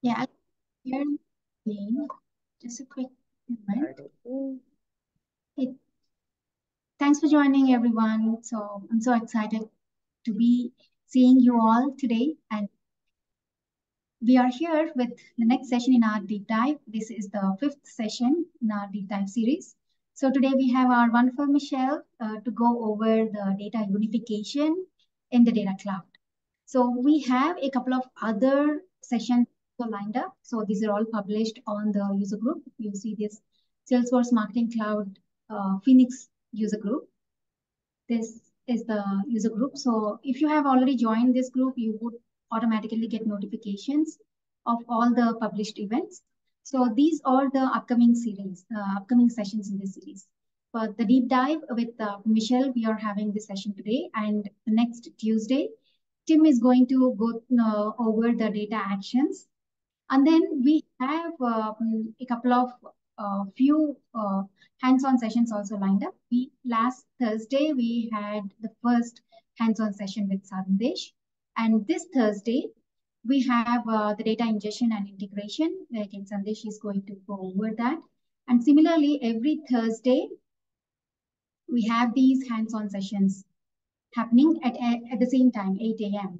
Yeah, link. Just a quick moment. It, thanks for joining, everyone. So I'm so excited to be seeing you all today. And we are here with the next session in our deep dive. This is the fifth session in our deep dive series. So today we have our wonderful Michelle uh, to go over the data unification in the data cloud. So we have a couple of other sessions lined up. So these are all published on the user group. You see this Salesforce Marketing Cloud uh, Phoenix user group. This is the user group. So if you have already joined this group, you would automatically get notifications of all the published events. So these are the upcoming series, uh, upcoming sessions in this series. For the deep dive with uh, Michelle, we are having this session today. And next Tuesday, Tim is going to go uh, over the data actions. And then we have um, a couple of uh, few uh, hands-on sessions also lined up. We Last Thursday, we had the first hands-on session with Sandesh. And this Thursday, we have uh, the data ingestion and integration. Again, Sandesh is going to go over that. And similarly, every Thursday, we have these hands-on sessions happening at, at the same time, 8 a.m.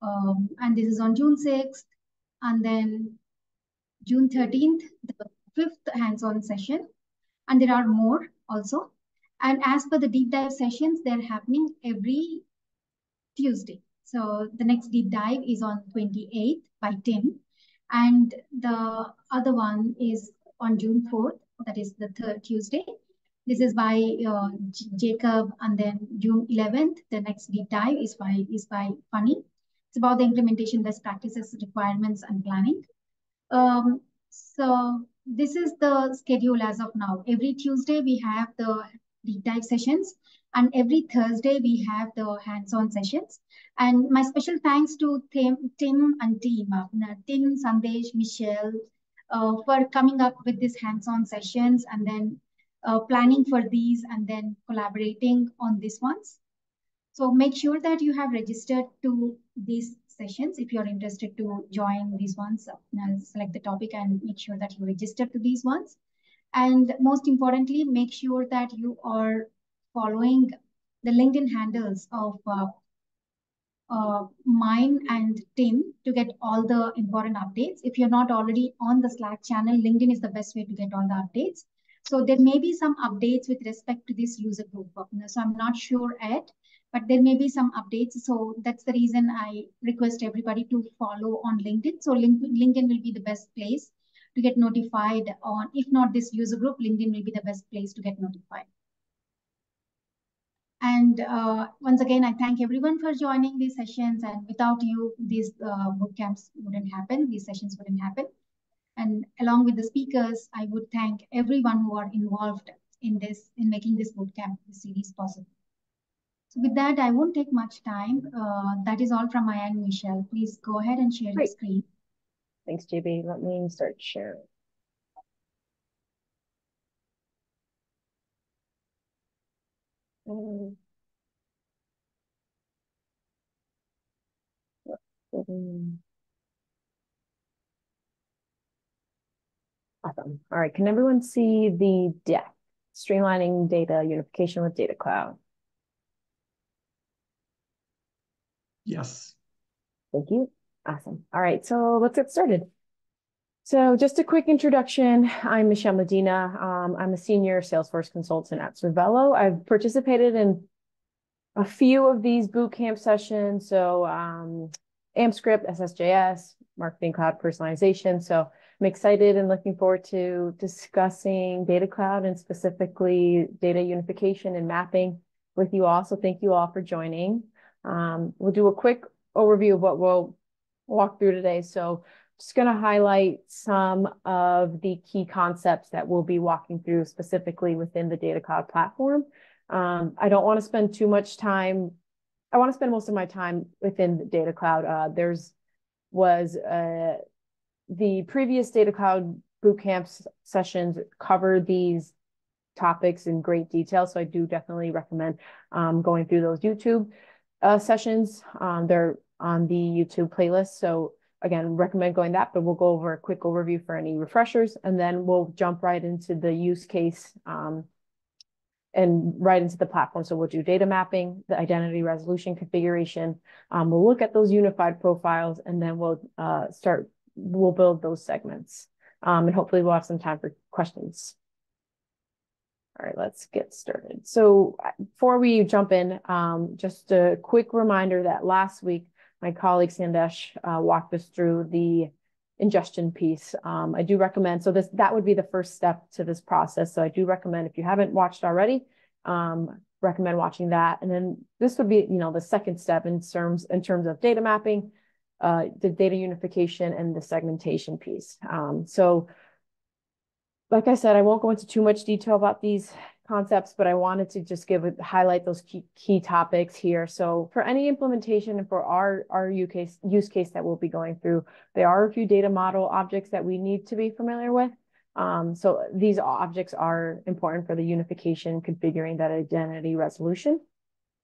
Um, and this is on June 6th. And then June 13th, the fifth hands-on session. And there are more also. And as per the deep dive sessions, they're happening every Tuesday. So the next deep dive is on 28th by Tim. And the other one is on June 4th, that is the third Tuesday. This is by uh, Jacob, and then June 11th, the next deep dive is by is by Funny. It's about the implementation best practices, requirements, and planning. Um, so this is the schedule as of now. Every Tuesday we have the deep dive sessions and every Thursday, we have the hands-on sessions. And my special thanks to Tim, Tim and team, uh, Tim, Sandesh, Michelle, uh, for coming up with these hands-on sessions and then uh, planning for these and then collaborating on these ones. So make sure that you have registered to these sessions if you're interested to join these ones. Uh, select the topic and make sure that you register to these ones. And most importantly, make sure that you are following the LinkedIn handles of uh, uh, mine and Tim to get all the important updates. If you're not already on the Slack channel, LinkedIn is the best way to get all the updates. So there may be some updates with respect to this user group. So I'm not sure yet, but there may be some updates. So that's the reason I request everybody to follow on LinkedIn. So LinkedIn will be the best place to get notified on, if not this user group, LinkedIn will be the best place to get notified. And uh, once again, I thank everyone for joining these sessions. And without you, these uh, boot camps wouldn't happen. These sessions wouldn't happen. And along with the speakers, I would thank everyone who are involved in this, in making this bootcamp series possible. So with that, I won't take much time. Uh, that is all from my end, Michelle. Please go ahead and share Great. the screen. Thanks, JB. Let me start sharing. Um, Awesome. All right. Can everyone see the deck? Streamlining data unification with Data Cloud. Yes. Thank you. Awesome. All right. So let's get started. So just a quick introduction. I'm Michelle Medina. Um, I'm a senior Salesforce consultant at Cervello. I've participated in a few of these boot camp sessions. So um, AmpScript, SSJS, Marketing Cloud Personalization. So I'm excited and looking forward to discussing Data Cloud and specifically data unification and mapping with you all. So thank you all for joining. Um, we'll do a quick overview of what we'll walk through today. So just going to highlight some of the key concepts that we'll be walking through specifically within the Data Cloud platform. Um, I don't want to spend too much time. I want to spend most of my time within the Data Cloud. Uh, there's was uh, the previous Data Cloud bootcamp sessions cover these topics in great detail. So I do definitely recommend um, going through those YouTube uh, sessions. Um, they're on the YouTube playlist. So again, recommend going that, but we'll go over a quick overview for any refreshers, and then we'll jump right into the use case um, and right into the platform. So we'll do data mapping, the identity resolution configuration. Um, we'll look at those unified profiles, and then we'll uh, start, we'll build those segments. Um, and hopefully we'll have some time for questions. All right, let's get started. So before we jump in, um, just a quick reminder that last week, my colleague Sandesh uh, walked us through the ingestion piece. Um, I do recommend, so this that would be the first step to this process. So I do recommend if you haven't watched already, um, recommend watching that. And then this would be, you know, the second step in terms in terms of data mapping, uh, the data unification and the segmentation piece. Um, so like I said, I won't go into too much detail about these concepts, but I wanted to just give a, highlight those key, key topics here. So for any implementation and for our, our use case, use case that we'll be going through, there are a few data model objects that we need to be familiar with. Um, so these objects are important for the unification, configuring that identity resolution.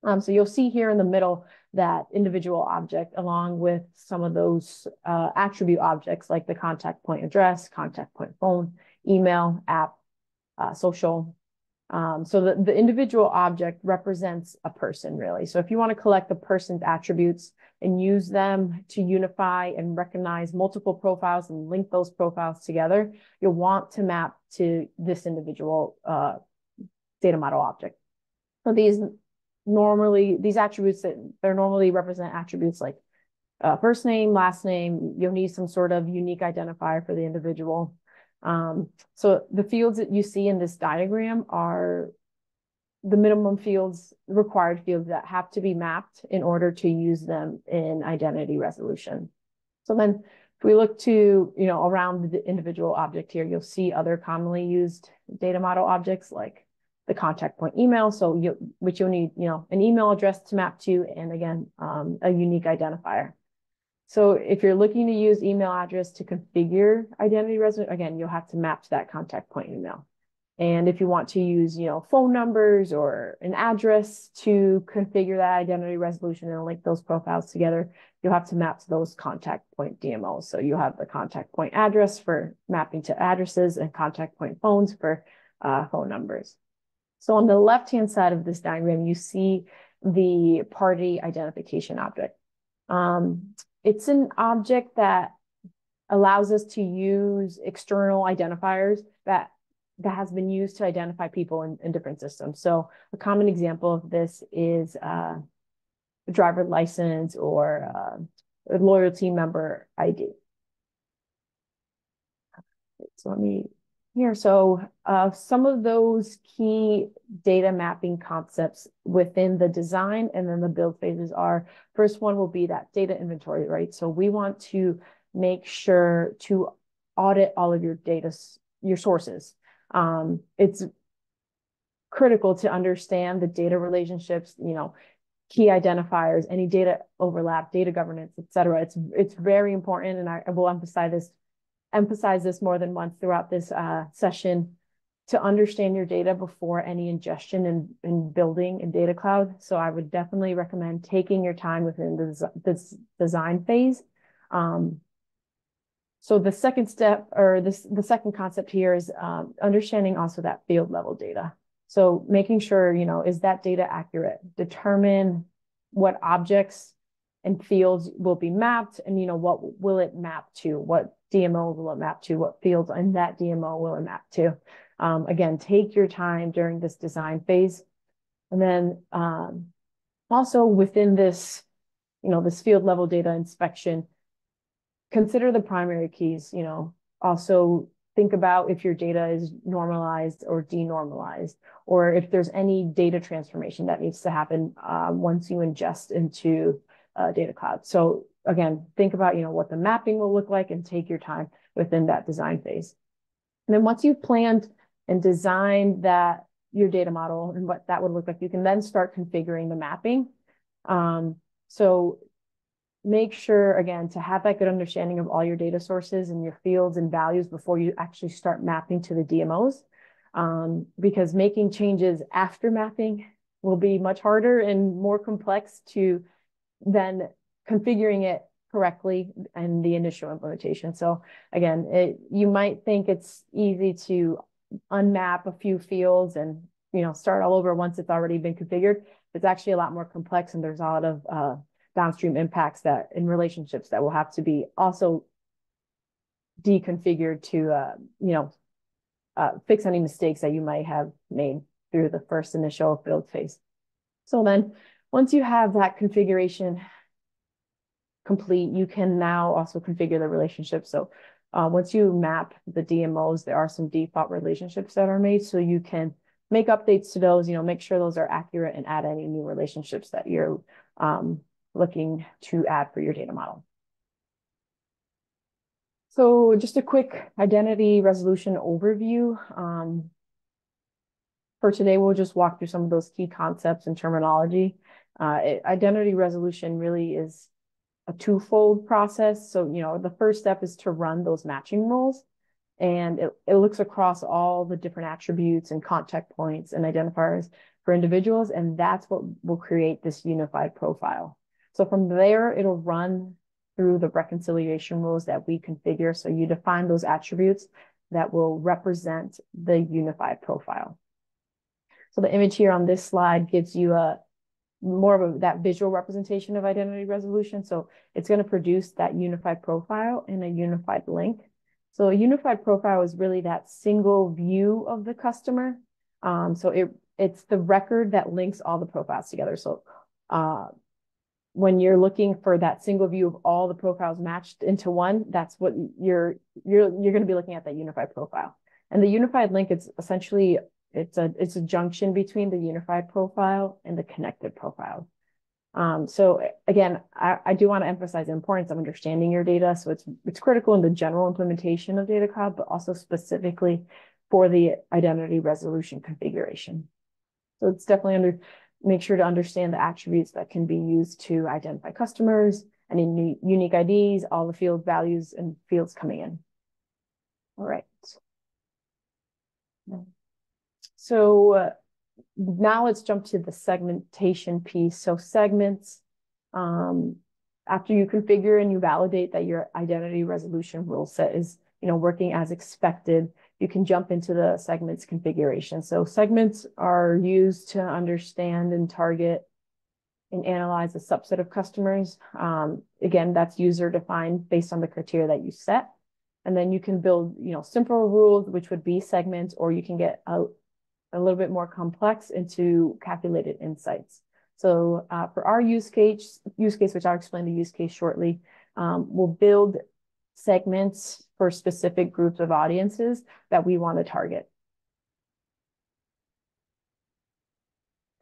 Um, so you'll see here in the middle that individual object along with some of those uh, attribute objects like the contact point address, contact point phone, email, app, uh, social. Um, so the, the individual object represents a person really. So if you want to collect the person's attributes and use them to unify and recognize multiple profiles and link those profiles together, you'll want to map to this individual uh, data model object. So these normally, these attributes that they're normally represent attributes like uh, first name, last name, you'll need some sort of unique identifier for the individual. Um, so the fields that you see in this diagram are the minimum fields, required fields that have to be mapped in order to use them in identity resolution. So then if we look to, you know, around the individual object here, you'll see other commonly used data model objects like the contact point email. So you, which you'll need, you know, an email address to map to, and again, um, a unique identifier. So if you're looking to use email address to configure identity resolution, again, you'll have to map to that contact point email. And if you want to use, you know, phone numbers or an address to configure that identity resolution and link those profiles together, you'll have to map to those contact point DMOs. So you have the contact point address for mapping to addresses and contact point phones for uh, phone numbers. So on the left-hand side of this diagram, you see the party identification object. Um, it's an object that allows us to use external identifiers that that has been used to identify people in, in different systems. So a common example of this is uh, a driver license or uh, a loyalty member ID. So let me here. So uh, some of those key data mapping concepts within the design and then the build phases are, first one will be that data inventory, right? So we want to make sure to audit all of your data, your sources. Um, it's critical to understand the data relationships, you know, key identifiers, any data overlap, data governance, et cetera. It's, it's very important, and I, I will emphasize this emphasize this more than once throughout this uh, session to understand your data before any ingestion and, building in data cloud. So I would definitely recommend taking your time within the this design phase. Um, so the second step or this the second concept here is um, understanding also that field level data. So making sure, you know, is that data accurate? Determine what objects and fields will be mapped and, you know, what will it map to? What DMO will it map to, what fields in that DMO will it map to. Um, again, take your time during this design phase. And then um, also within this, you know, this field level data inspection, consider the primary keys, you know, also think about if your data is normalized or denormalized, or if there's any data transformation that needs to happen uh, once you ingest into uh, data cloud. So again, think about, you know, what the mapping will look like and take your time within that design phase. And then once you've planned and designed that your data model and what that would look like, you can then start configuring the mapping. Um, so make sure, again, to have that good understanding of all your data sources and your fields and values before you actually start mapping to the DMOs. Um, because making changes after mapping will be much harder and more complex to than configuring it correctly and the initial implementation. So again, it, you might think it's easy to unmap a few fields and you know start all over once it's already been configured. It's actually a lot more complex and there's a lot of uh, downstream impacts that in relationships that will have to be also deconfigured to uh, you know uh, fix any mistakes that you might have made through the first initial build phase. So then once you have that configuration complete, you can now also configure the relationship. So uh, once you map the DMOs, there are some default relationships that are made. So you can make updates to those, you know, make sure those are accurate and add any new relationships that you're um, looking to add for your data model. So just a quick identity resolution overview. Um, for today, we'll just walk through some of those key concepts and terminology. Uh, it, identity resolution really is a twofold process. So, you know, the first step is to run those matching rules. And it, it looks across all the different attributes and contact points and identifiers for individuals. And that's what will create this unified profile. So from there, it'll run through the reconciliation rules that we configure. So you define those attributes that will represent the unified profile. So the image here on this slide gives you a more of a, that visual representation of identity resolution. So it's going to produce that unified profile and a unified link. So a unified profile is really that single view of the customer. Um, so it it's the record that links all the profiles together. So uh, when you're looking for that single view of all the profiles matched into one, that's what you're you're you're going to be looking at that unified profile. And the unified link is essentially it's a it's a junction between the unified profile and the connected profile. Um, so again, I, I do want to emphasize the importance of understanding your data. So it's it's critical in the general implementation of Data Cloud, but also specifically for the identity resolution configuration. So it's definitely under make sure to understand the attributes that can be used to identify customers, any unique IDs, all the field values and fields coming in. All right. So uh, now let's jump to the segmentation piece. So segments, um, after you configure and you validate that your identity resolution rule set is you know, working as expected, you can jump into the segments configuration. So segments are used to understand and target and analyze a subset of customers. Um, again, that's user defined based on the criteria that you set. And then you can build, you know, simple rules, which would be segments, or you can get a, a little bit more complex into calculated insights. So uh, for our use case, use case, which I'll explain the use case shortly, um, we'll build segments for specific groups of audiences that we want to target.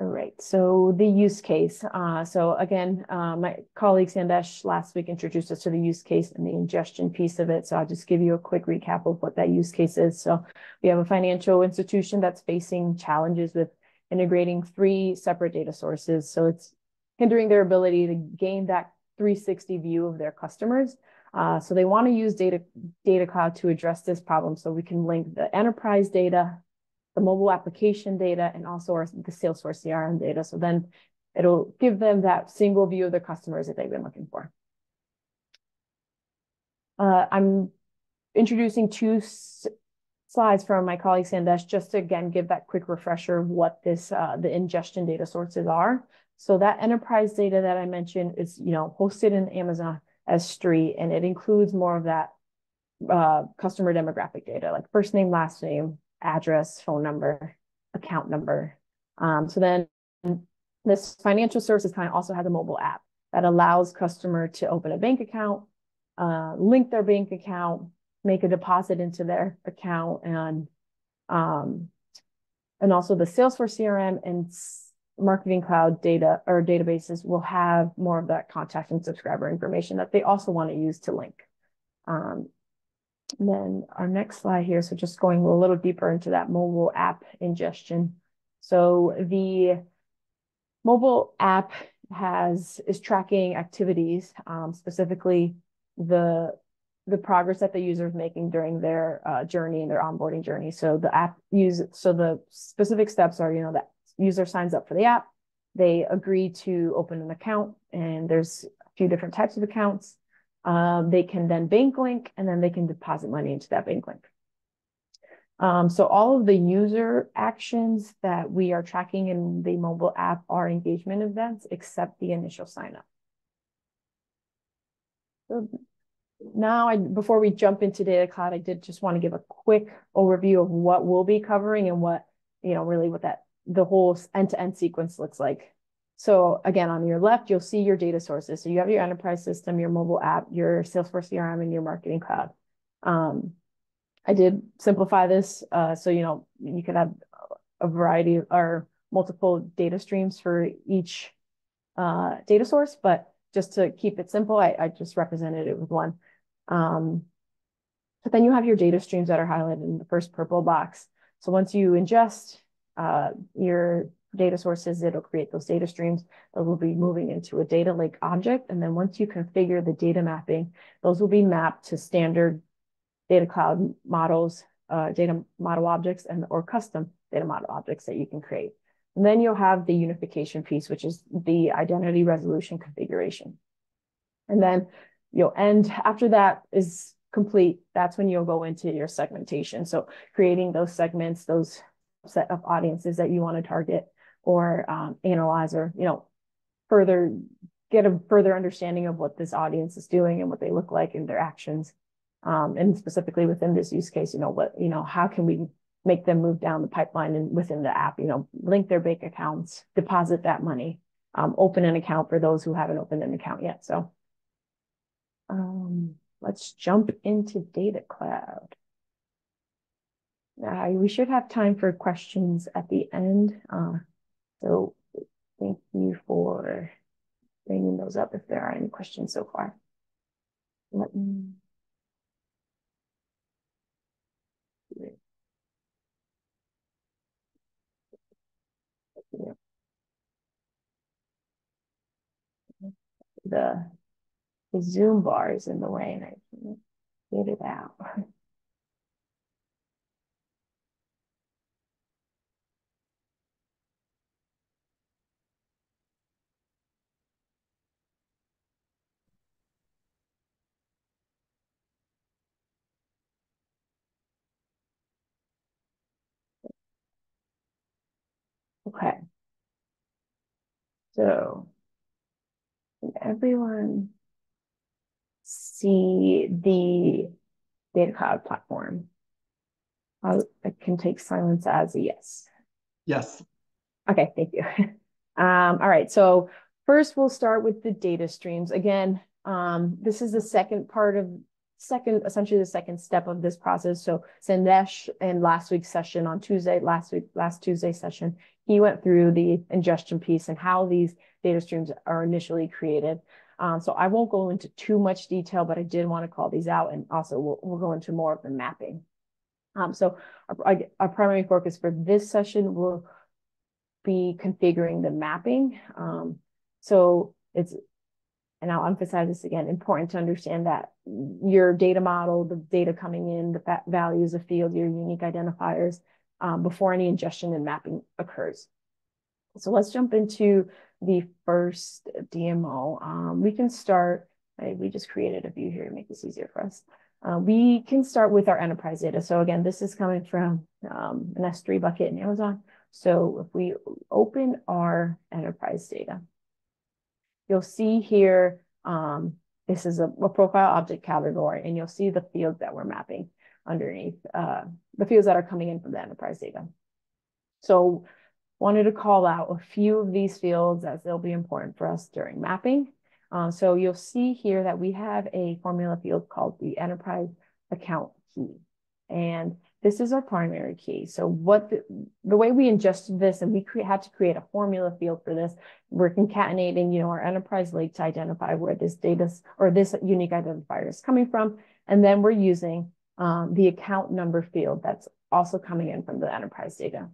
All right, so the use case. Uh, so again, uh, my colleague Sandesh last week introduced us to the use case and the ingestion piece of it. So I'll just give you a quick recap of what that use case is. So we have a financial institution that's facing challenges with integrating three separate data sources. So it's hindering their ability to gain that 360 view of their customers. Uh, so they want to use data, data cloud to address this problem. So we can link the enterprise data, the mobile application data, and also our, the Salesforce CRM data. So then it'll give them that single view of their customers that they've been looking for. Uh, I'm introducing two slides from my colleague Sandesh, just to again give that quick refresher of what this uh, the ingestion data sources are. So that enterprise data that I mentioned is you know hosted in Amazon S3, and it includes more of that uh, customer demographic data, like first name, last name, address, phone number, account number. Um, so then this financial services of also has a mobile app that allows customer to open a bank account, uh, link their bank account, make a deposit into their account, and um, and also the Salesforce CRM and Marketing Cloud data or databases will have more of that contact and subscriber information that they also want to use to link. Um, then our next slide here, so just going a little deeper into that mobile app ingestion. So the mobile app has is tracking activities, um, specifically the the progress that the user is making during their uh, journey and their onboarding journey. So the app use so the specific steps are, you know, that user signs up for the app, they agree to open an account, and there's a few different types of accounts. Um, they can then bank link and then they can deposit money into that bank link. Um, so all of the user actions that we are tracking in the mobile app are engagement events, except the initial sign up. So now, I, before we jump into Data Cloud, I did just want to give a quick overview of what we'll be covering and what, you know, really what that, the whole end-to-end sequence looks like. So again, on your left, you'll see your data sources. So you have your enterprise system, your mobile app, your Salesforce CRM, and your marketing cloud. Um, I did simplify this, uh, so, you know, you could have a variety or multiple data streams for each uh, data source, but just to keep it simple, I, I just represented it with one. Um, but then you have your data streams that are highlighted in the first purple box. So once you ingest uh, your data sources, it'll create those data streams that will be moving into a data lake object. And then once you configure the data mapping, those will be mapped to standard data cloud models, uh, data model objects, and or custom data model objects that you can create. And then you'll have the unification piece, which is the identity resolution configuration. And then you'll end after that is complete. That's when you'll go into your segmentation. So creating those segments, those set of audiences that you want to target or um, analyze or, you know, further get a further understanding of what this audience is doing and what they look like in their actions. Um, and specifically within this use case, you know, what, you know, how can we make them move down the pipeline and within the app, you know, link their bank accounts, deposit that money, um, open an account for those who haven't opened an account yet. So um, let's jump into Data Cloud. Uh, we should have time for questions at the end. Uh, so thank you for bringing those up if there are any questions so far. Let me the, the Zoom bar is in the way and I get it out. Okay. So can everyone see the data cloud platform? I can take silence as a yes. Yes. Okay, thank you. Um, all right, so first we'll start with the data streams. Again, um, this is the second part of second, essentially the second step of this process. So Sandesh in last week's session on Tuesday, last week, last Tuesday session, he went through the ingestion piece and how these data streams are initially created. Um, so I won't go into too much detail, but I did want to call these out and also we'll, we'll go into more of the mapping. Um, so our, our primary focus for this session will be configuring the mapping. Um, so it's, and I'll emphasize this again, important to understand that your data model, the data coming in, the values of field, your unique identifiers, um, before any ingestion and mapping occurs. So let's jump into the first DMO. Um, we can start, we just created a view here to make this easier for us. Uh, we can start with our enterprise data. So again, this is coming from um, an S3 bucket in Amazon. So if we open our enterprise data, you'll see here, um, this is a, a, profile object category, and you'll see the fields that we're mapping underneath, uh, the fields that are coming in from the enterprise data. So wanted to call out a few of these fields as they'll be important for us during mapping. Uh, so you'll see here that we have a formula field called the enterprise account key. And this is our primary key. So what the, the way we ingested this and we had to create a formula field for this, we're concatenating, you know, our enterprise lake to identify where this data or this unique identifier is coming from. And then we're using um, the account number field that's also coming in from the enterprise data.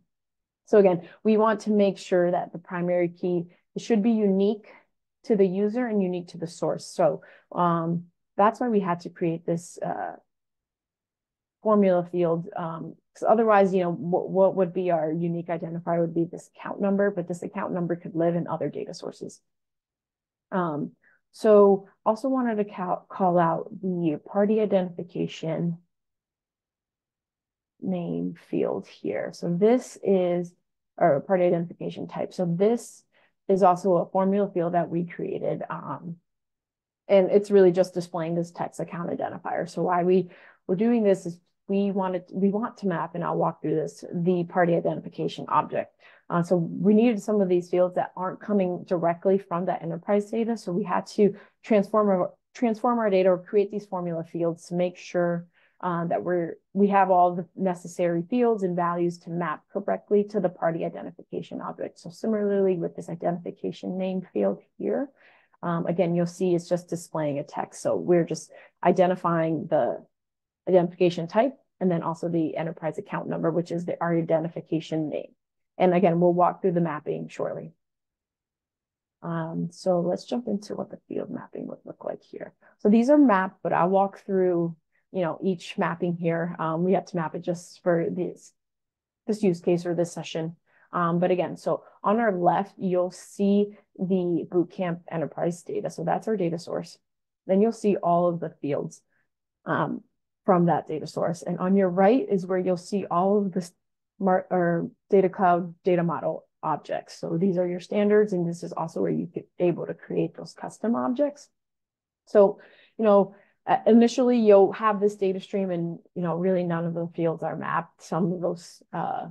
So again, we want to make sure that the primary key should be unique to the user and unique to the source. So um, that's why we had to create this uh, formula field. Um, otherwise, you know, what, what would be our unique identifier would be this account number, but this account number could live in other data sources. Um, So also wanted to call, call out the party identification name field here. So this is, or party identification type. So this is also a formula field that we created. Um, and it's really just displaying this text account identifier. So why we we're doing this is we wanted we want to map, and I'll walk through this, the party identification object. Uh, so we needed some of these fields that aren't coming directly from that enterprise data. So we had to transform our, transform our data or create these formula fields to make sure uh, that we're we have all the necessary fields and values to map correctly to the party identification object. So similarly with this identification name field here, um, again, you'll see it's just displaying a text. So we're just identifying the identification type and then also the enterprise account number, which is the our identification name. And again, we'll walk through the mapping shortly. Um, so let's jump into what the field mapping would look like here. So these are mapped, but I'll walk through, you know, each mapping here. Um, we have to map it just for this, this use case or this session. Um, but again, so on our left, you'll see the bootcamp enterprise data. So that's our data source. Then you'll see all of the fields um, from that data source. And on your right is where you'll see all of the smart or data cloud data model objects. So these are your standards, and this is also where you get able to create those custom objects. So, you know, initially you'll have this data stream and, you know, really none of the fields are mapped. Some of those uh,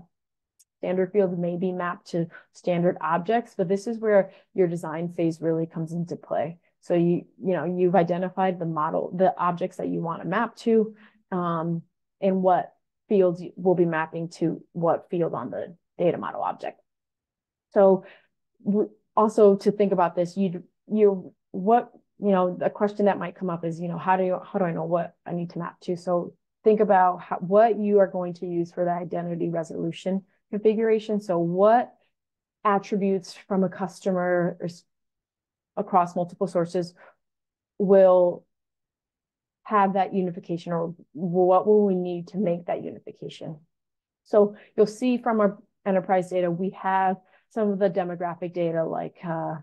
standard fields may be mapped to standard objects, but this is where your design phase really comes into play. So you, you know, you've identified the model, the objects that you want to map to, um, and what fields will be mapping to what field on the data model object. So also to think about this, you you what you know the question that might come up is you know how do you how do I know what I need to map to? So think about how, what you are going to use for the identity resolution configuration. So what attributes from a customer across multiple sources will have that unification or what will we need to make that unification? So you'll see from our enterprise data, we have some of the demographic data like uh,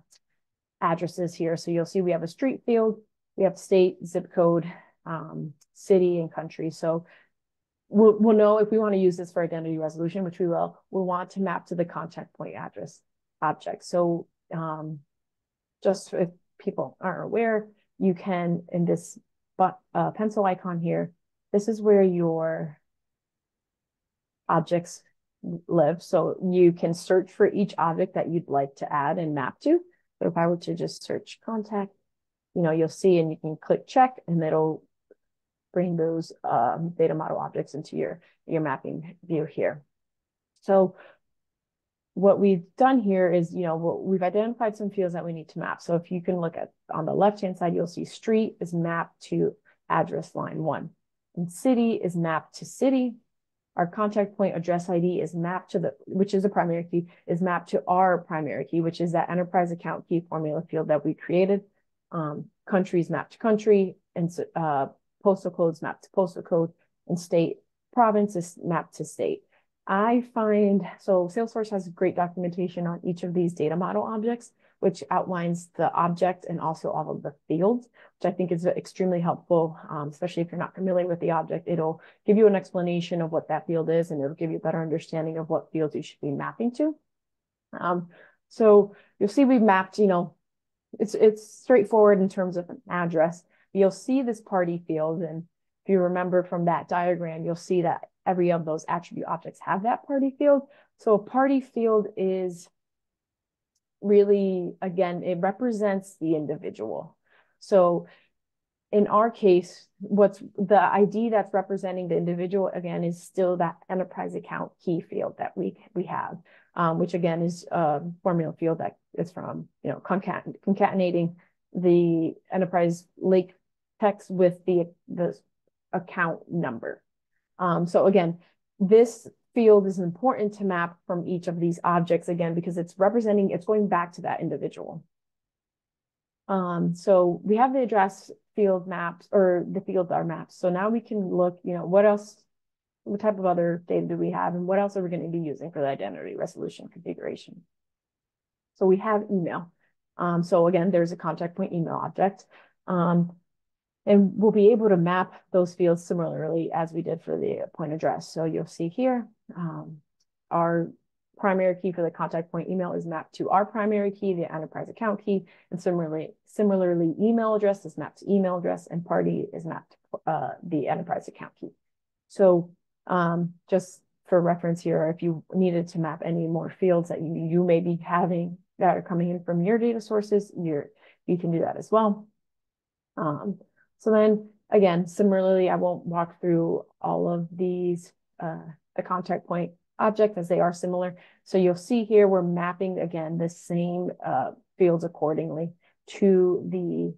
addresses here. So you'll see we have a street field, we have state, zip code, um, city, and country. So we'll, we'll know if we want to use this for identity resolution, which we will, we'll want to map to the contact point address object. So um, just if people aren't aware, you can, in this but, uh, pencil icon here, this is where your objects live. So you can search for each object that you'd like to add and map to. But if I were to just search contact, you know, you'll see and you can click check and it'll bring those um, data model objects into your, your mapping view here. So what we've done here is, you know, we've identified some fields that we need to map. So if you can look at on the left-hand side, you'll see street is mapped to address line one. And city is mapped to city. Our contact point address ID is mapped to the, which is the primary key, is mapped to our primary key, which is that enterprise account key formula field that we created. Um, countries mapped to country, and uh, postal codes mapped to postal code, and state province is mapped to state. I find, so Salesforce has great documentation on each of these data model objects, which outlines the object and also all of the fields, which I think is extremely helpful, um, especially if you're not familiar with the object. It'll give you an explanation of what that field is, and it'll give you a better understanding of what fields you should be mapping to. Um, so you'll see we've mapped, you know, it's, it's straightforward in terms of an address. You'll see this party field, and if you remember from that diagram, you'll see that every of those attribute objects have that party field. So a party field is really, again, it represents the individual. So in our case, what's the ID that's representing the individual again is still that enterprise account key field that we we have, um, which again is a formula field that is from you know concat concatenating the enterprise lake text with the the account number. Um, so again, this field is important to map from each of these objects again, because it's representing, it's going back to that individual. Um, so we have the address field maps or the fields are maps. So now we can look, you know, what else, what type of other data do we have and what else are we going to be using for the identity resolution configuration? So we have email. Um, so again, there's a contact point email object. Um, and we'll be able to map those fields similarly as we did for the point address. So you'll see here, um, our primary key for the contact point email is mapped to our primary key, the enterprise account key, and similarly, similarly, email address is mapped to email address, and party is mapped to uh, the enterprise account key. So um, just for reference here, if you needed to map any more fields that you, you may be having that are coming in from your data sources, you you can do that as well. Um, so then again, similarly, I won't walk through all of these, uh, the contact point object as they are similar. So you'll see here, we're mapping again, the same uh, fields accordingly to the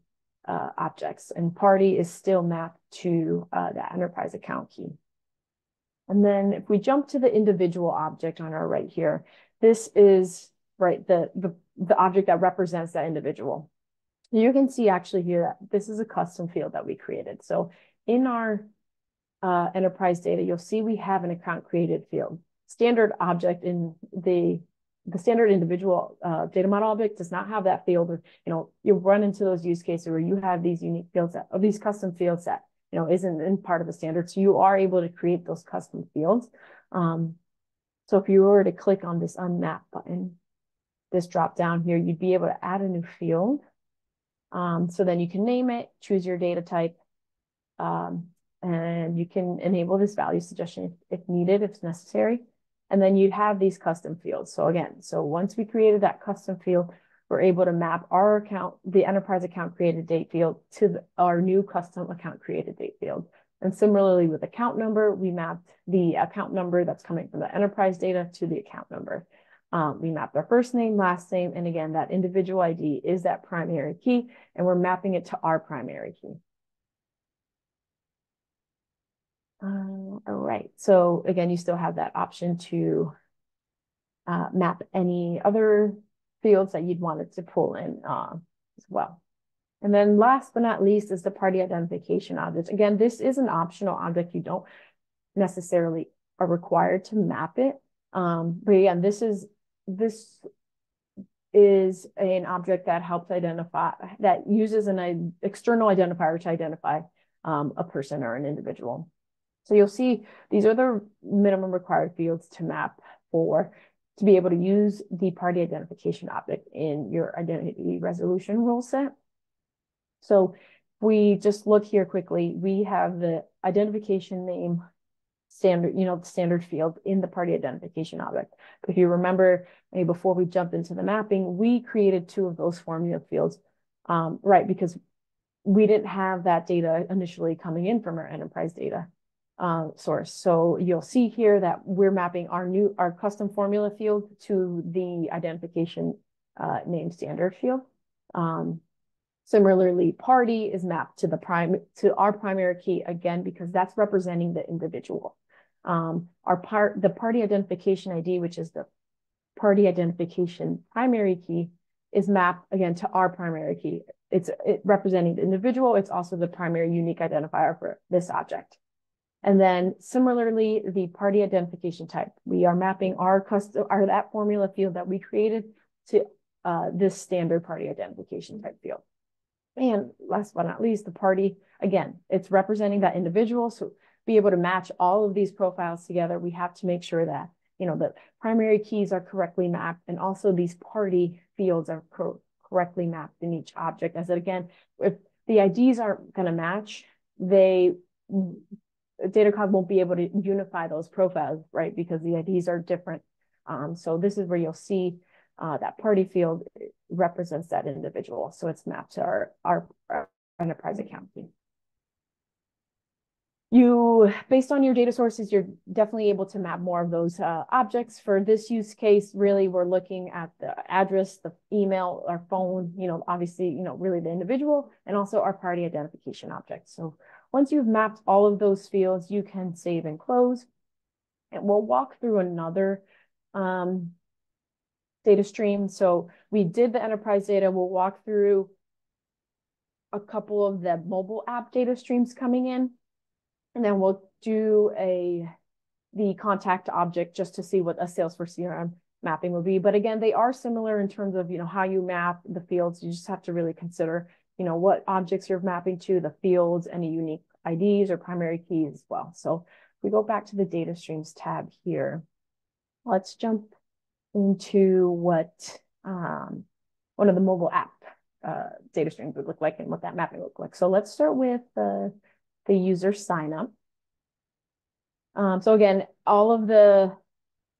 uh, objects and party is still mapped to uh, the enterprise account key. And then if we jump to the individual object on our right here, this is right the, the, the object that represents that individual. You can see actually here that this is a custom field that we created. So in our uh, enterprise data, you'll see we have an account created field. Standard object in the the standard individual uh, data model object does not have that field or, you know, you run into those use cases where you have these unique fields that, or these custom fields that, you know, isn't in part of the standard. So you are able to create those custom fields. Um, so if you were to click on this unmap button, this drop down here, you'd be able to add a new field. Um, so then you can name it, choose your data type, um, and you can enable this value suggestion if, if needed, if necessary. And then you'd have these custom fields. So again, so once we created that custom field, we're able to map our account, the enterprise account created date field to the, our new custom account created date field. And similarly with account number, we mapped the account number that's coming from the enterprise data to the account number. Um, we map their first name, last name, and again, that individual ID is that primary key, and we're mapping it to our primary key. Uh, all right, so again, you still have that option to uh, map any other fields that you'd wanted to pull in uh, as well. And then last but not least is the party identification object. Again, this is an optional object. You don't necessarily are required to map it. Um, but again, this is this is an object that helps identify, that uses an external identifier to identify um, a person or an individual. So you'll see these are the minimum required fields to map for to be able to use the party identification object in your identity resolution rule set. So we just look here quickly, we have the identification name standard, you know, the standard field in the party identification object. If you remember, before we jump into the mapping, we created two of those formula fields, um, right? Because we didn't have that data initially coming in from our enterprise data uh, source. So you'll see here that we're mapping our new, our custom formula field to the identification uh, name standard field. Um, similarly, party is mapped to the prime, to our primary key again, because that's representing the individual. Um, our part, the party identification ID, which is the party identification primary key, is mapped again to our primary key. It's it representing the individual. It's also the primary unique identifier for this object. And then similarly, the party identification type, we are mapping our custom, our that formula field that we created to uh, this standard party identification type field. And last but not least, the party, again, it's representing that individual. So be able to match all of these profiles together, we have to make sure that, you know, the primary keys are correctly mapped and also these party fields are co correctly mapped in each object. As again, if the IDs aren't going to match, they Data Cloud won't be able to unify those profiles, right? Because the IDs are different. Um, so this is where you'll see uh, that party field represents that individual. So it's mapped to our, our, our enterprise account you, based on your data sources, you're definitely able to map more of those uh, objects. For this use case, really, we're looking at the address, the email, our phone, you know, obviously, you know, really the individual, and also our party identification object. So once you've mapped all of those fields, you can save and close. And we'll walk through another um, data stream. So we did the enterprise data. We'll walk through a couple of the mobile app data streams coming in. And then we'll do a the contact object just to see what a Salesforce CRM mapping would be. But again, they are similar in terms of, you know, how you map the fields. You just have to really consider, you know, what objects you're mapping to, the fields, any unique IDs or primary keys as well. So we go back to the data streams tab here, let's jump into what um, one of the mobile app uh, data streams would look like and what that mapping would look like. So let's start with the, the user sign up. Um, so again, all of the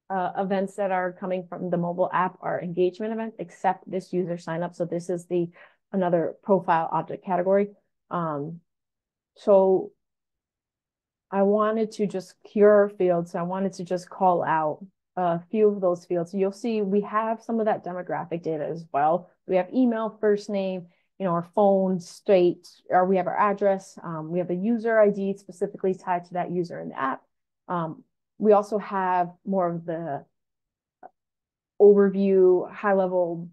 uh, events that are coming from the mobile app are engagement events, except this user sign up. So this is the another profile object category. Um, so I wanted to just cure fields. So I wanted to just call out a few of those fields. So you'll see we have some of that demographic data as well. We have email, first name, you know, our phone, state, or we have our address. Um, we have a user ID specifically tied to that user in the app. Um, we also have more of the overview, high level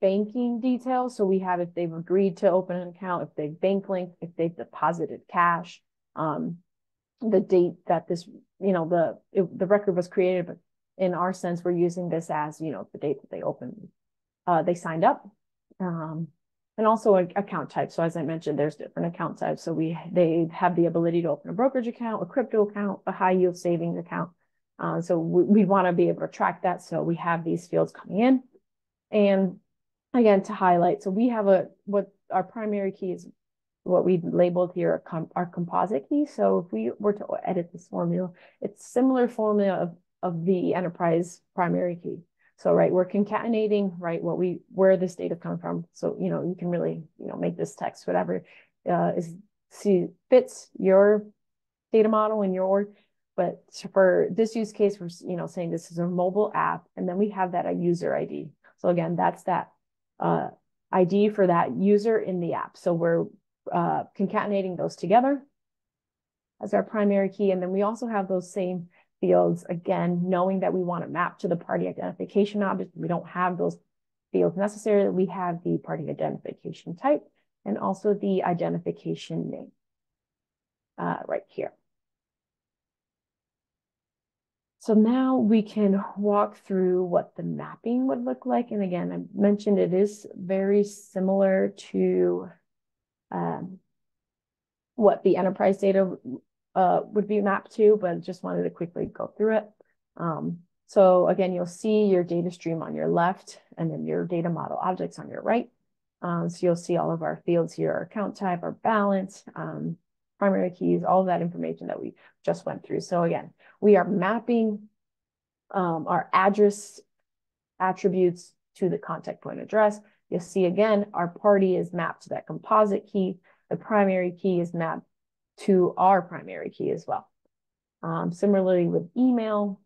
banking details. So we have if they've agreed to open an account, if they've bank linked, if they've deposited cash, um, the date that this, you know, the it, the record was created, but in our sense, we're using this as, you know, the date that they opened, uh, they signed up. Um, and also account type. So as I mentioned, there's different account types. So we they have the ability to open a brokerage account, a crypto account, a high yield savings account. Uh, so we, we want to be able to track that. So we have these fields coming in. And again, to highlight, so we have a what our primary key is what we labeled here com our composite key. So if we were to edit this formula, it's similar formula of, of the enterprise primary key. So, right, we're concatenating, right, what we, where this data come from. So, you know, you can really, you know, make this text, whatever uh, is, see, fits your data model and your, but for this use case, we're, you know, saying this is a mobile app, and then we have that a user ID. So again, that's that uh, ID for that user in the app. So we're uh, concatenating those together as our primary key. And then we also have those same fields, again, knowing that we want to map to the party identification object. We don't have those fields necessarily. We have the party identification type and also the identification name uh, right here. So now we can walk through what the mapping would look like. And again, I mentioned it is very similar to um, what the enterprise data uh, would be mapped to, but just wanted to quickly go through it. Um, so again, you'll see your data stream on your left and then your data model objects on your right. Um, so you'll see all of our fields here, our account type, our balance, um, primary keys, all that information that we just went through. So again, we are mapping um, our address attributes to the contact point address. You'll see again, our party is mapped to that composite key. The primary key is mapped to our primary key as well. Um, similarly with email,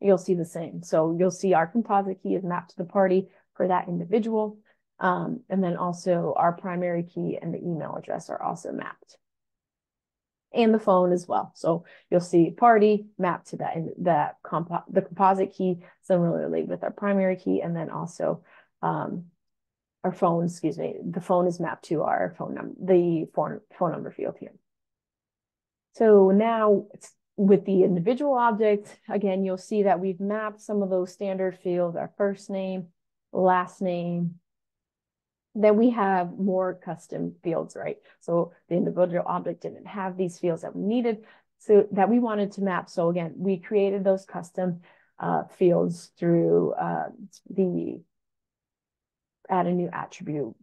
you'll see the same. So you'll see our composite key is mapped to the party for that individual. Um, and then also our primary key and the email address are also mapped. And the phone as well. So you'll see party mapped to that, and that compo the composite key, similarly with our primary key, and then also um, our phone, excuse me, the phone is mapped to our phone number, the phone, phone number field here. So now with the individual object, again, you'll see that we've mapped some of those standard fields, our first name, last name. Then we have more custom fields, right? So the individual object didn't have these fields that we needed, so that we wanted to map. So again, we created those custom uh, fields through uh, the add a new attribute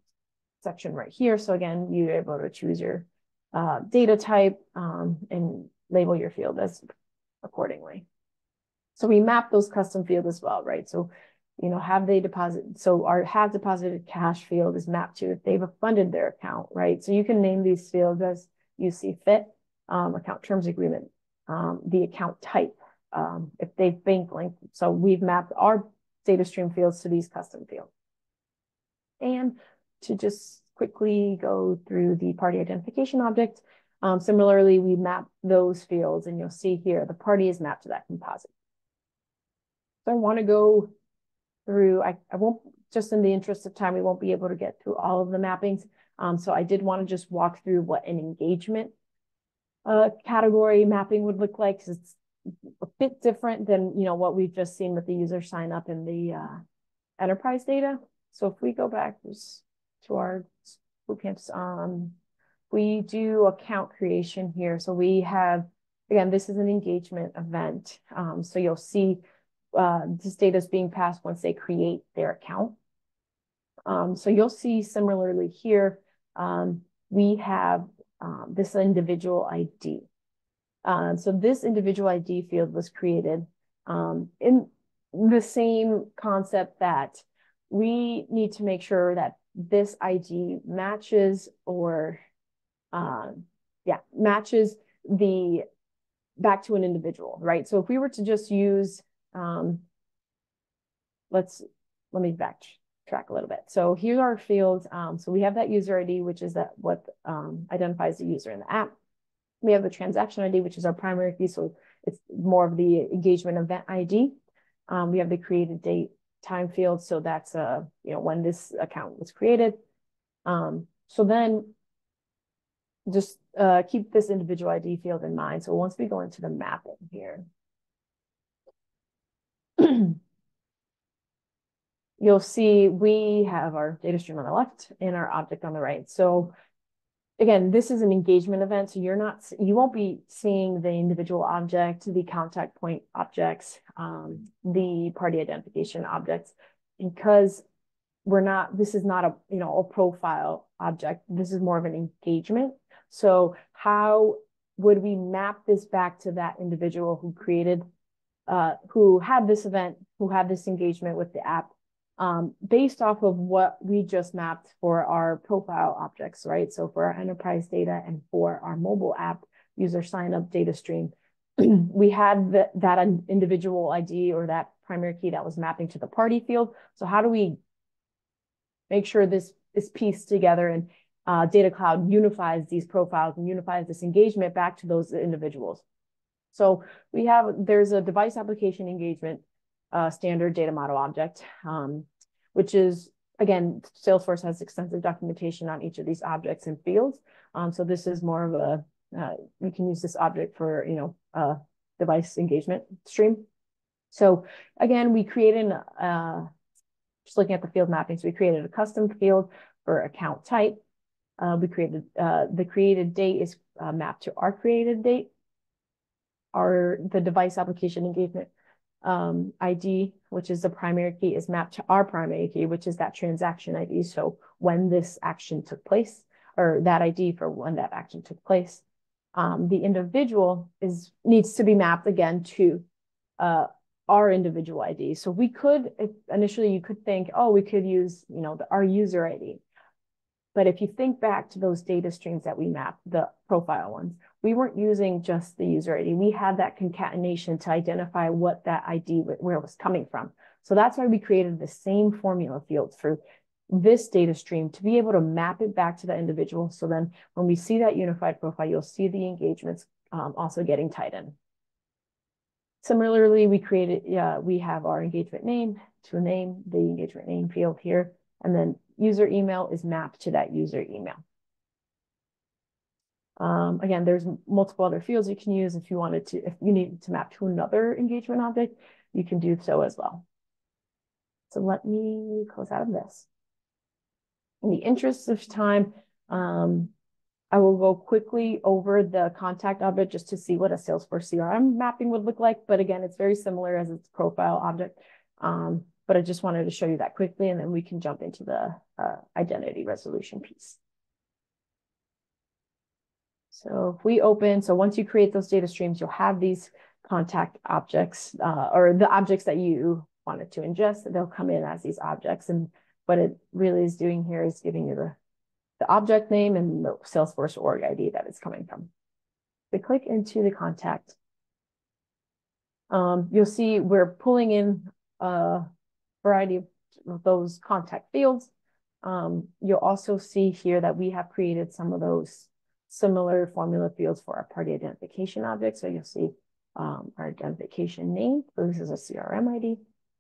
section right here. So again, you're able to choose your uh, data type um, and label your field as accordingly. So we map those custom fields as well, right? So, you know, have they deposited? so our have deposited cash field is mapped to if they've funded their account, right? So you can name these fields as you see fit, um, account terms agreement, um, the account type, um, if they've bank linked. So we've mapped our data stream fields to these custom fields. And to just quickly go through the party identification object. Um, similarly, we map those fields and you'll see here, the party is mapped to that composite. So I want to go through, I, I won't, just in the interest of time, we won't be able to get through all of the mappings. Um, so I did want to just walk through what an engagement uh, category mapping would look like, it's a bit different than, you know, what we've just seen with the user sign up in the uh, enterprise data. So if we go back to our boot camps, um, we do account creation here. So we have, again, this is an engagement event. Um, so you'll see uh, this data is being passed once they create their account. Um, so you'll see similarly here, um, we have um, this individual ID. Uh, so this individual ID field was created um, in the same concept that we need to make sure that this ID matches or um, yeah, matches the back to an individual, right? So if we were to just use, um, let's, let me backtrack a little bit. So here's our fields. Um, so we have that user ID, which is that what um, identifies the user in the app. We have the transaction ID, which is our primary key. So it's more of the engagement event ID. Um, we have the created date time field. So that's, uh, you know, when this account was created. Um, so then just uh, keep this individual ID field in mind. So once we go into the mapping here, you'll see we have our data stream on the left and our object on the right. So again, this is an engagement event. So you're not, you won't be seeing the individual object, the contact point objects, um, the party identification objects, because we're not, this is not a, you know, a profile object. This is more of an engagement. So how would we map this back to that individual who created, uh, who had this event, who had this engagement with the app, um, based off of what we just mapped for our profile objects, right? So for our enterprise data and for our mobile app user sign up data stream, we had the, that individual ID or that primary key that was mapping to the party field. So how do we make sure this is pieced together and uh, Data Cloud unifies these profiles and unifies this engagement back to those individuals. So we have, there's a device application engagement uh, standard data model object, um, which is, again, Salesforce has extensive documentation on each of these objects and fields. Um, so this is more of a, uh, we can use this object for, you know, device engagement stream. So again, we created, uh, just looking at the field mapping, so we created a custom field for account type. Uh, we created, uh, the created date is uh, mapped to our created date. Our, the device application engagement um, ID, which is the primary key, is mapped to our primary key, which is that transaction ID. So when this action took place, or that ID for when that action took place. Um, the individual is needs to be mapped again to uh, our individual ID. So we could, initially you could think, oh, we could use, you know, the, our user ID. But if you think back to those data streams that we mapped, the profile ones, we weren't using just the user ID. We had that concatenation to identify what that ID, where it was coming from. So that's why we created the same formula fields for this data stream to be able to map it back to the individual. So then when we see that unified profile, you'll see the engagements um, also getting tied in. Similarly, we created, yeah, we have our engagement name to name the engagement name field here, and then user email is mapped to that user email. Um, again, there's multiple other fields you can use if you wanted to, if you need to map to another engagement object, you can do so as well. So let me close out of this. In the interest of time, um, I will go quickly over the contact object just to see what a Salesforce CRM mapping would look like. But again, it's very similar as its profile object. Um, but I just wanted to show you that quickly, and then we can jump into the uh, identity resolution piece. So if we open, so once you create those data streams, you'll have these contact objects uh, or the objects that you wanted to ingest, they'll come in as these objects. And what it really is doing here is giving you the, the object name and the Salesforce org ID that it's coming from. We click into the contact. Um, you'll see we're pulling in a variety of those contact fields. Um, you'll also see here that we have created some of those similar formula fields for our party identification object. So you'll see um, our identification name. So this is a CRM ID.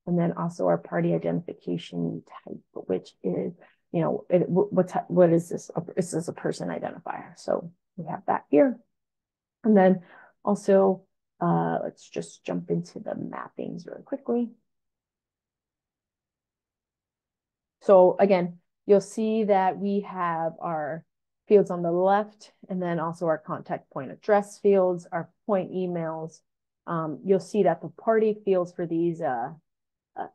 And then also our party identification type, which is, you know, it, what's, what is this? This is a person identifier. So we have that here. And then also Uh, let's just jump into the mappings really quickly. So again, you'll see that we have our fields on the left and then also our contact point address fields, our point emails. Um, you'll see that the party fields for these uh, uh,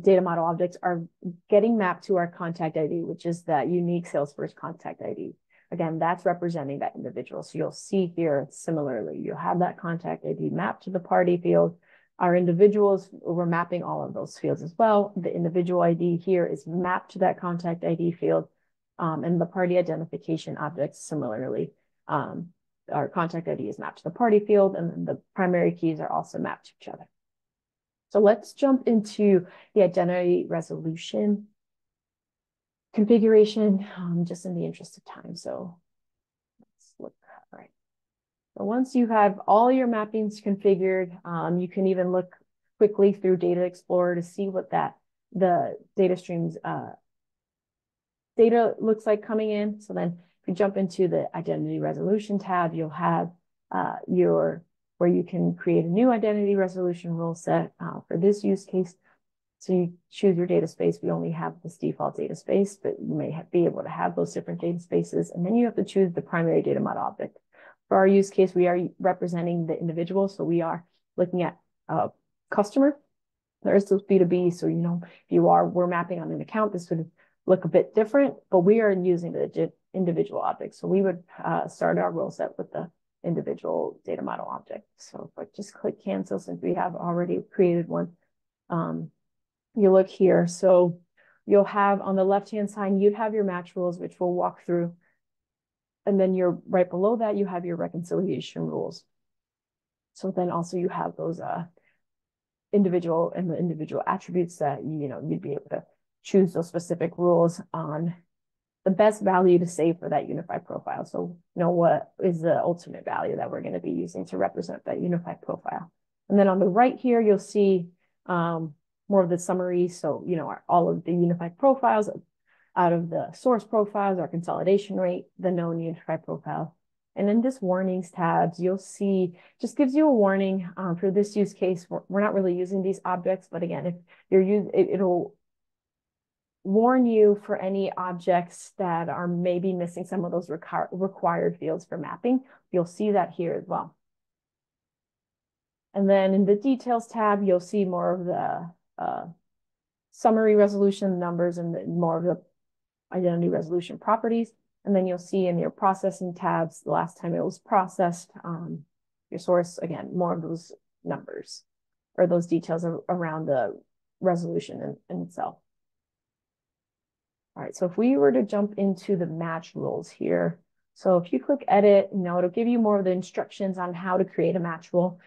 data model objects are getting mapped to our contact ID, which is that unique Salesforce contact ID. Again, that's representing that individual. So you'll see here similarly, you'll have that contact ID mapped to the party field. Our individuals, we're mapping all of those fields as well. The individual ID here is mapped to that contact ID field. Um, and the party identification objects similarly. Um, our contact ID is mapped to the party field and then the primary keys are also mapped to each other. So let's jump into the identity resolution configuration, um, just in the interest of time. So let's look, all right. So once you have all your mappings configured, um, you can even look quickly through Data Explorer to see what that the data streams uh, data looks like coming in. So then if you jump into the identity resolution tab, you'll have uh, your where you can create a new identity resolution rule set uh, for this use case. So you choose your data space. We only have this default data space, but you may have, be able to have those different data spaces. And then you have to choose the primary data model object. For our use case, we are representing the individual. So we are looking at a customer. There is this B2B. So, you know, if you are, we're mapping on an account, this would look a bit different, but we are using the individual object. So we would uh, start our rule set with the individual data model object. So if I just click cancel, since we have already created one, um, you look here. So you'll have on the left-hand side, you'd have your match rules, which we'll walk through. And then you're right below that, you have your reconciliation rules. So then also you have those uh, individual and the individual attributes that, you know, you'd be able to choose those specific rules on the best value to save for that unified profile. So you know what is the ultimate value that we're going to be using to represent that unified profile. And then on the right here, you'll see um, more of the summary. So, you know, our, all of the unified profiles out of the source profiles, our consolidation rate, the known unified profile. And in this warnings tabs, you'll see, just gives you a warning um, for this use case. We're, we're, not really using these objects, but again, if you're using, it, it'll warn you for any objects that are maybe missing some of those requir required fields for mapping. You'll see that here as well. And then in the details tab, you'll see more of the uh, summary resolution numbers and the, more of the identity resolution properties. And then you'll see in your processing tabs, the last time it was processed, um, your source, again, more of those numbers or those details around the resolution in, in itself. All right, so if we were to jump into the match rules here, so if you click edit, you know, it'll give you more of the instructions on how to create a match rule.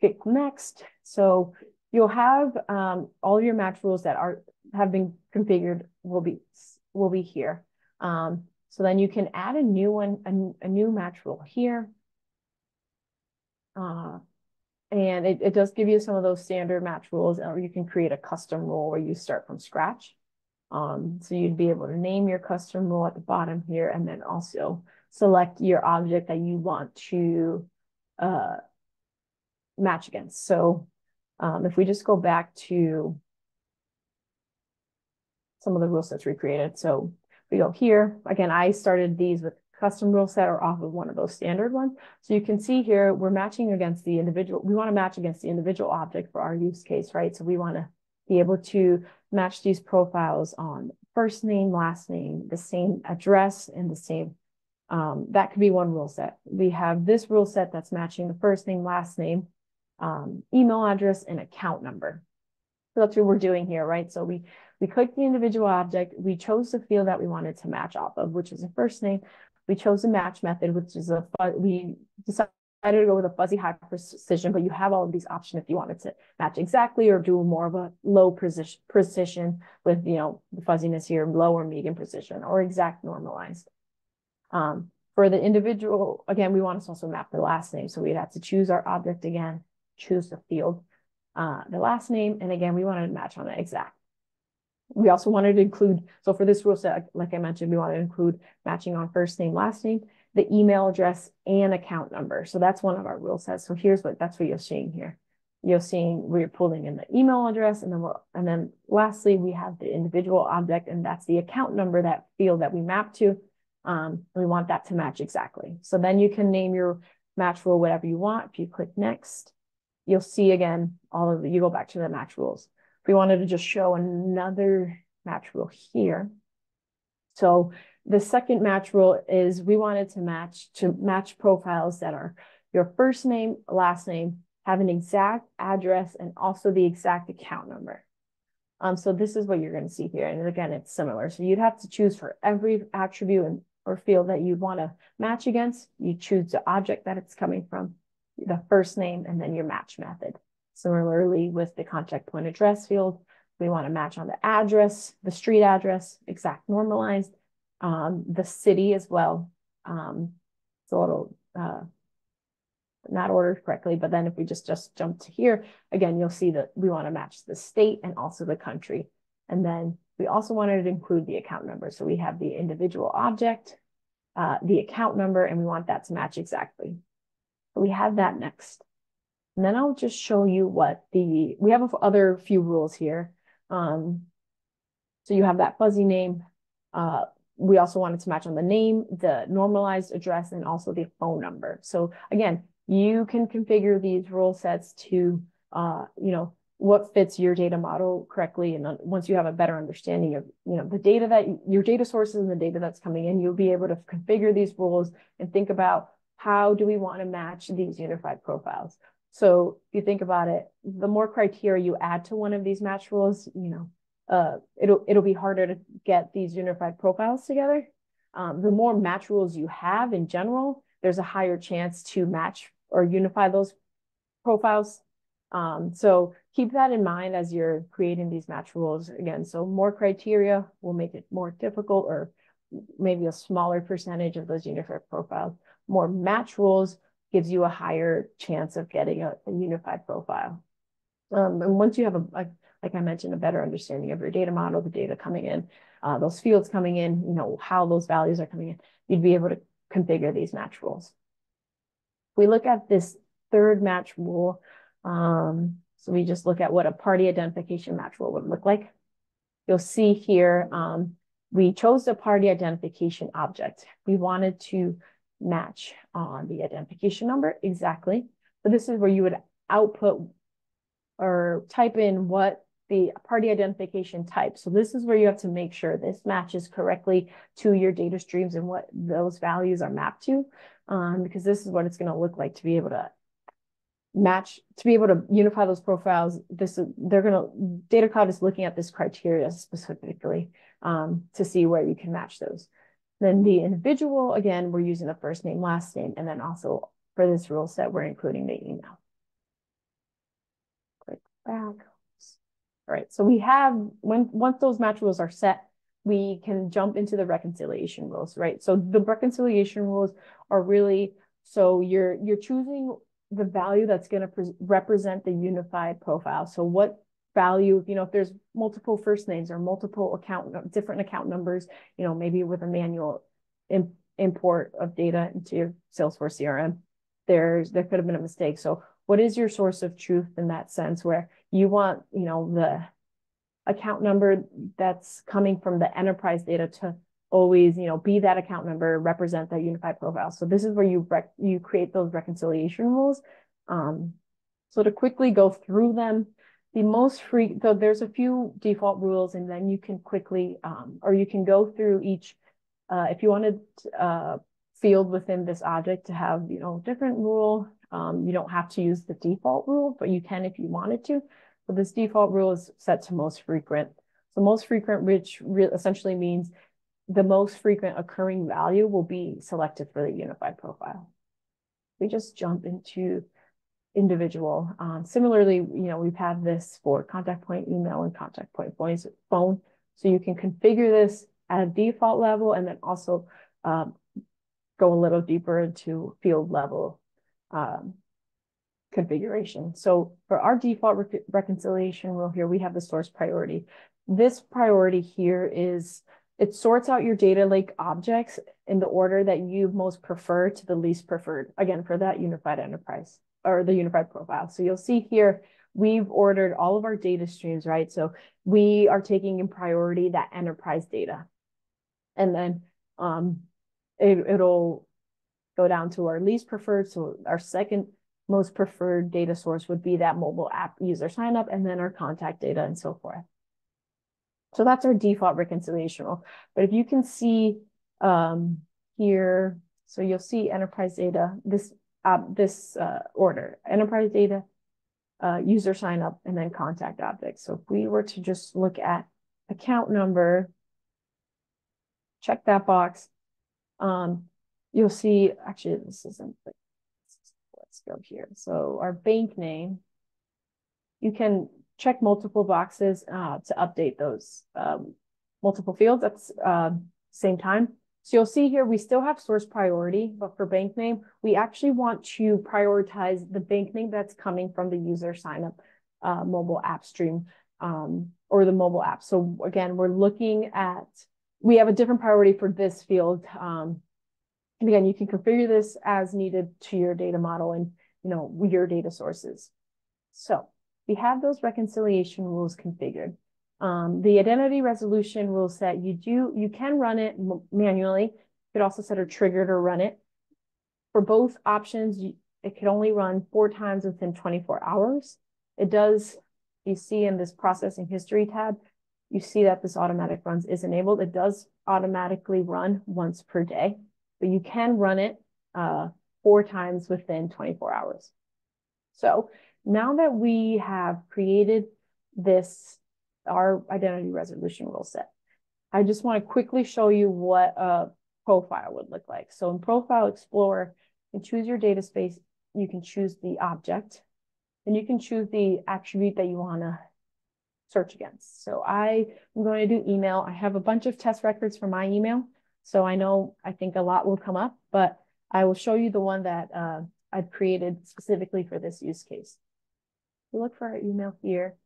Click next. So you'll have um, all your match rules that are have been configured will be will be here. Um, so then you can add a new one, a, a new match rule here. Uh, and it, it does give you some of those standard match rules, or you can create a custom rule where you start from scratch. Um, so you'd be able to name your custom rule at the bottom here and then also select your object that you want to uh, match against. So um, if we just go back to some of the rule sets we created. So we go here, again, I started these with custom rule set or off of one of those standard ones. So you can see here, we're matching against the individual, we want to match against the individual object for our use case, right? So we want to be able to match these profiles on first name, last name, the same address and the same, um, that could be one rule set. We have this rule set that's matching the first name, last name, um, email address, and account number. So that's what we're doing here, right? So we, we clicked the individual object, we chose the field that we wanted to match off of, which is a first name. We chose the match method, which is a, we decided to go with a fuzzy high precision, but you have all of these options if you wanted to match exactly or do more of a low precision, precision with, you know, the fuzziness here, low or medium precision or exact normalized. Um, for the individual, again, we want to also map the last name. So we'd have to choose our object again, choose the field, uh, the last name. And again, we wanted to match on the exact. We also wanted to include, so for this rule set, like I mentioned, we want to include matching on first name, last name. The email address and account number. So that's one of our rule sets. So here's what, that's what you're seeing here. You're seeing we're pulling in the email address and then we're, and then lastly, we have the individual object and that's the account number, that field that we map to. Um, we want that to match exactly. So then you can name your match rule whatever you want. If you click next, you'll see again, all of the, you go back to the match rules. If we wanted to just show another match rule here. So the second match rule is we wanted to match to match profiles that are your first name, last name, have an exact address, and also the exact account number. Um, so this is what you're going to see here. And again, it's similar. So you'd have to choose for every attribute and, or field that you want to match against. You choose the object that it's coming from, the first name, and then your match method. Similarly, with the contact point address field, we want to match on the address, the street address, exact normalized, um, the city as well. Um, a little uh, not ordered correctly, but then if we just, just jump to here, again, you'll see that we want to match the state and also the country. And then we also wanted to include the account number. So we have the individual object, uh, the account number, and we want that to match exactly. So we have that next. And then I'll just show you what the, we have other few rules here. Um, so you have that fuzzy name. Uh, we also wanted to match on the name, the normalized address, and also the phone number. So again, you can configure these rule sets to, uh, you know, what fits your data model correctly. And once you have a better understanding of, you know, the data that your data sources and the data that's coming in, you'll be able to configure these rules and think about how do we want to match these unified profiles. So if you think about it, the more criteria you add to one of these match rules, you know, uh, it'll it'll be harder to get these unified profiles together. Um, the more match rules you have in general, there's a higher chance to match or unify those profiles. Um, so keep that in mind as you're creating these match rules. Again, so more criteria will make it more difficult or maybe a smaller percentage of those unified profiles. More match rules gives you a higher chance of getting a, a unified profile. Um, and once you have a, a, like I mentioned, a better understanding of your data model, the data coming in, uh, those fields coming in, you know, how those values are coming in, you'd be able to configure these match rules. We look at this third match rule, um, so we just look at what a party identification match rule would look like. You'll see here, um, we chose the party identification object. We wanted to match on the identification number exactly. So this is where you would output or type in what the party identification type. So this is where you have to make sure this matches correctly to your data streams and what those values are mapped to, um, because this is what it's going to look like to be able to match, to be able to unify those profiles. This is, they're going to, Data Cloud is looking at this criteria specifically um, to see where you can match those. Then the individual, again, we're using the first name, last name, and then also for this rule set, we're including the email. Click back. Right, so we have, when once those match rules are set, we can jump into the reconciliation rules, right? So the reconciliation rules are really, so you're you're choosing the value that's going to represent the unified profile. So what value, you know, if there's multiple first names or multiple account, different account numbers, you know, maybe with a manual import of data into your Salesforce CRM, there's, there could have been a mistake. So what is your source of truth in that sense where you want, you know, the account number that's coming from the enterprise data to always, you know, be that account number, represent that unified profile. So this is where you you create those reconciliation rules. Um, so to quickly go through them, the most free, so there's a few default rules and then you can quickly, um, or you can go through each, uh, if you wanted uh, field within this object to have, you know, different rule, um, you don't have to use the default rule, but you can if you wanted to. So this default rule is set to most frequent. So most frequent, which essentially means the most frequent occurring value will be selected for the unified profile. We just jump into individual. Um, similarly, you know, we've had this for contact point email and contact point voice phone. So you can configure this at a default level and then also um, go a little deeper into field level um, configuration. So for our default reconciliation rule here, we have the source priority. This priority here is it sorts out your data lake objects in the order that you most prefer to the least preferred, again, for that unified enterprise or the unified profile. So you'll see here, we've ordered all of our data streams, right? So we are taking in priority that enterprise data. And then um, it, it'll go down to our least preferred. So our second most preferred data source would be that mobile app user sign up and then our contact data and so forth. So that's our default reconciliation rule. But if you can see um, here, so you'll see enterprise data, this uh, this uh, order, enterprise data, uh, user sign up, and then contact objects. So if we were to just look at account number, check that box, um, you'll see, actually, this isn't, let's go here. So our bank name, you can check multiple boxes uh, to update those um, multiple fields at the uh, same time. So you'll see here, we still have source priority, but for bank name, we actually want to prioritize the bank name that's coming from the user sign up uh, mobile app stream um, or the mobile app. So again, we're looking at, we have a different priority for this field. Um, and again, you can configure this as needed to your data model and you know your data sources. So we have those reconciliation rules configured. Um, the identity resolution rule set, you do, you can run it manually. You could also set a trigger to run it. For both options, it can only run four times within 24 hours. It does, you see in this processing history tab, you see that this automatic runs is enabled. It does automatically run once per day but you can run it uh, four times within 24 hours. So now that we have created this, our identity resolution rule set, I just want to quickly show you what a profile would look like. So in Profile Explorer, you can choose your data space, you can choose the object, and you can choose the attribute that you want to search against. So I am going to do email. I have a bunch of test records for my email. So I know, I think a lot will come up, but I will show you the one that uh, I've created specifically for this use case. We look for our email here.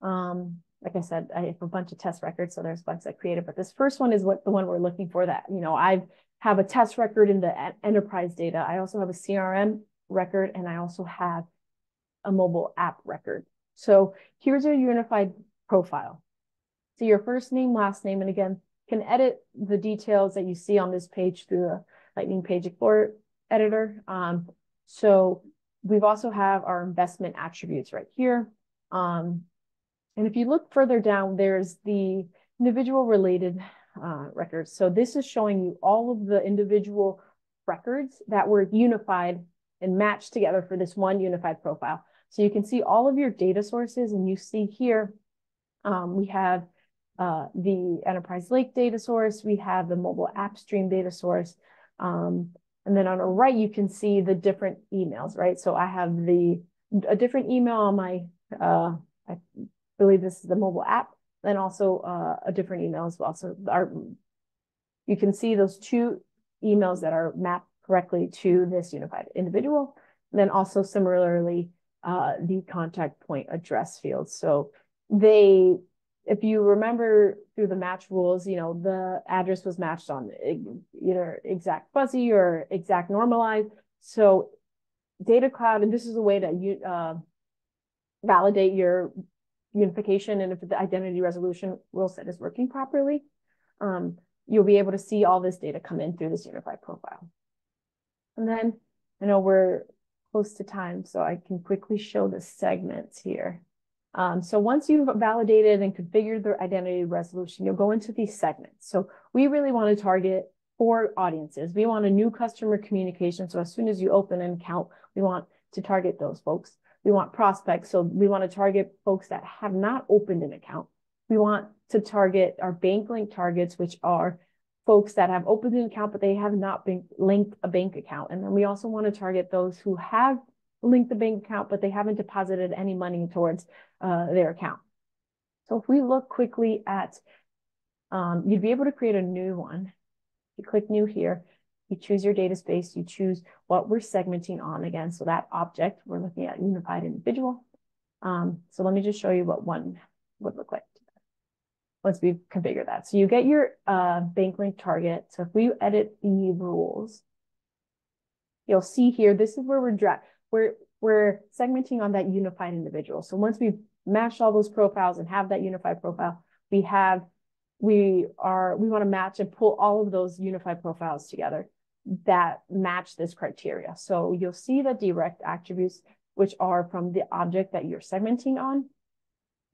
Um, like I said, I have a bunch of test records, so there's a bunch I created, but this first one is what the one we're looking for that, you know, I have a test record in the enterprise data. I also have a CRM record, and I also have a mobile app record. So here's your unified profile. So your first name, last name, and again, can edit the details that you see on this page through the Lightning Page Explorer editor. Um, so we've also have our investment attributes right here. Um, and if you look further down, there's the individual related uh, records. So this is showing you all of the individual records that were unified and matched together for this one unified profile. So you can see all of your data sources and you see here, um, we have uh, the enterprise lake data source. We have the mobile app stream data source. Um, and then on the right, you can see the different emails, right? So I have the a different email on my, uh, I believe this is the mobile app, then also uh, a different email as well. So our, you can see those two emails that are mapped correctly to this unified individual. And then also similarly, uh, the contact point address field. So they if you remember through the match rules, you know, the address was matched on either exact fuzzy or exact normalized. So data cloud, and this is a way to you uh, validate your unification and if the identity resolution rule set is working properly, um, you'll be able to see all this data come in through this unified profile. And then I know we're close to time, so I can quickly show the segments here. Um, so once you've validated and configured the identity resolution, you'll go into these segments. So we really want to target four audiences. We want a new customer communication. So as soon as you open an account, we want to target those folks. We want prospects. So we want to target folks that have not opened an account. We want to target our bank link targets, which are folks that have opened an account, but they have not been linked a bank account. And then we also want to target those who have linked the bank account, but they haven't deposited any money towards uh, their account. So if we look quickly at, um, you'd be able to create a new one. You click new here, you choose your data space, you choose what we're segmenting on again. So that object, we're looking at unified individual. Um, so let me just show you what one would look like. once we configure that. So you get your uh, bank link target. So if we edit the rules, you'll see here, this is where we're dra we're, we're segmenting on that unified individual. So once we've matched all those profiles and have that unified profile, we have, we are, we want to match and pull all of those unified profiles together that match this criteria. So you'll see the direct attributes, which are from the object that you're segmenting on.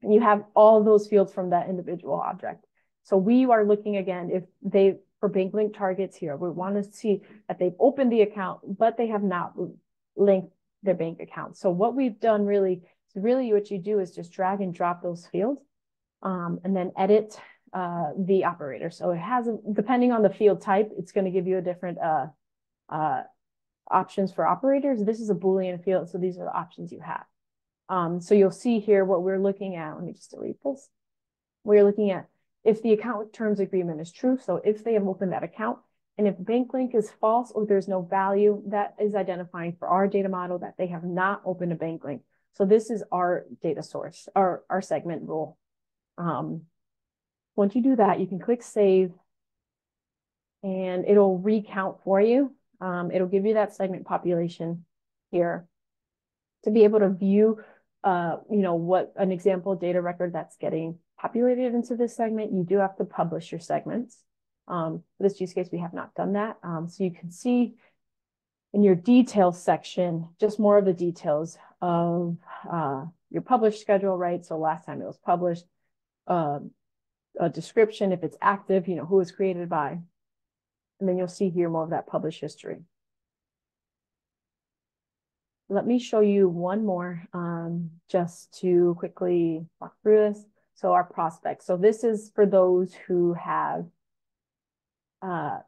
And you have all those fields from that individual object. So we are looking again, if they, for bank link targets here, we want to see that they've opened the account, but they have not linked their bank account. So what we've done really, really what you do is just drag and drop those fields um, and then edit uh, the operator. So it has, depending on the field type, it's going to give you a different uh, uh, options for operators. This is a Boolean field, so these are the options you have. Um, so you'll see here what we're looking at. Let me just delete this. We're looking at if the account terms agreement is true. So if they have opened that account and if bank link is false or there's no value, that is identifying for our data model that they have not opened a bank link. So this is our data source, our, our segment rule. Um, once you do that, you can click save and it'll recount for you. Um, it'll give you that segment population here to be able to view, uh, you know, what an example data record that's getting populated into this segment. You do have to publish your segments. Um, for this use case, we have not done that. Um, so you can see in your details section, just more of the details of uh, your published schedule, right? So last time it was published, uh, a description, if it's active, you know, who was created by. And then you'll see here more of that published history. Let me show you one more um, just to quickly walk through this. So our prospects. So this is for those who have uh,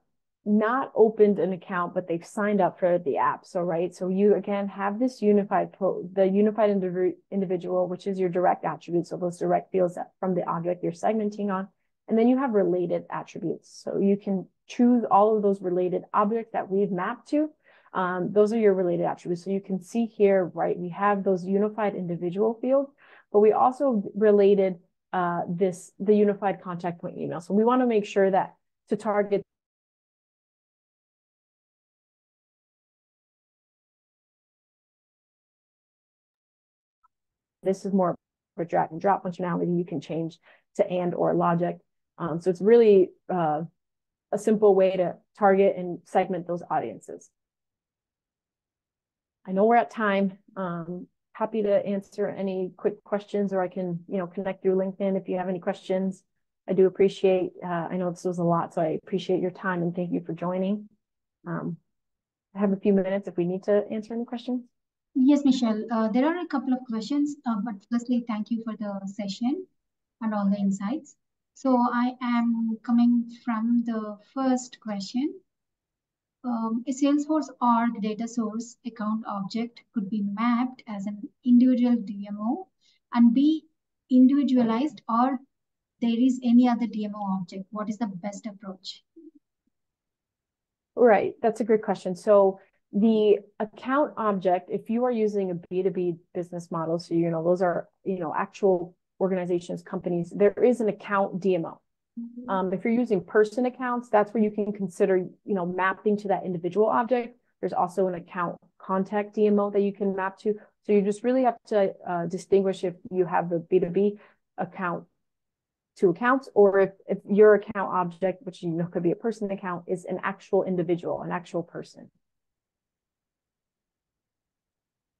not opened an account, but they've signed up for the app. So, right. So you again have this unified the unified indiv individual, which is your direct attributes. So those direct fields from the object you're segmenting on. And then you have related attributes. So you can choose all of those related objects that we've mapped to. Um, those are your related attributes. So you can see here, right, we have those unified individual fields, but we also related uh, this, the unified contact point email. So we want to make sure that to target This is more of a drag and drop functionality you can change to and or logic. Um, so it's really uh, a simple way to target and segment those audiences. I know we're at time. Um, happy to answer any quick questions or I can, you know, connect through LinkedIn if you have any questions. I do appreciate, uh, I know this was a lot, so I appreciate your time and thank you for joining. Um, I have a few minutes if we need to answer any questions. Yes, Michelle, uh, there are a couple of questions, uh, but firstly, thank you for the session and all the insights. So I am coming from the first question. Um, a Salesforce org data source account object could be mapped as an individual DMO and be individualized or there is any other DMO object. What is the best approach? Right, that's a great question. So the account object, if you are using a B2B business model, so you know, those are, you know, actual organizations, companies, there is an account DMO. Mm-hmm. Um, if you're using person accounts, that's where you can consider, you know, mapping to that individual object. There's also an account contact DMO that you can map to. So you just really have to uh, distinguish if you have the B2B account to accounts or if, if your account object, which you know could be a person account, is an actual individual, an actual person.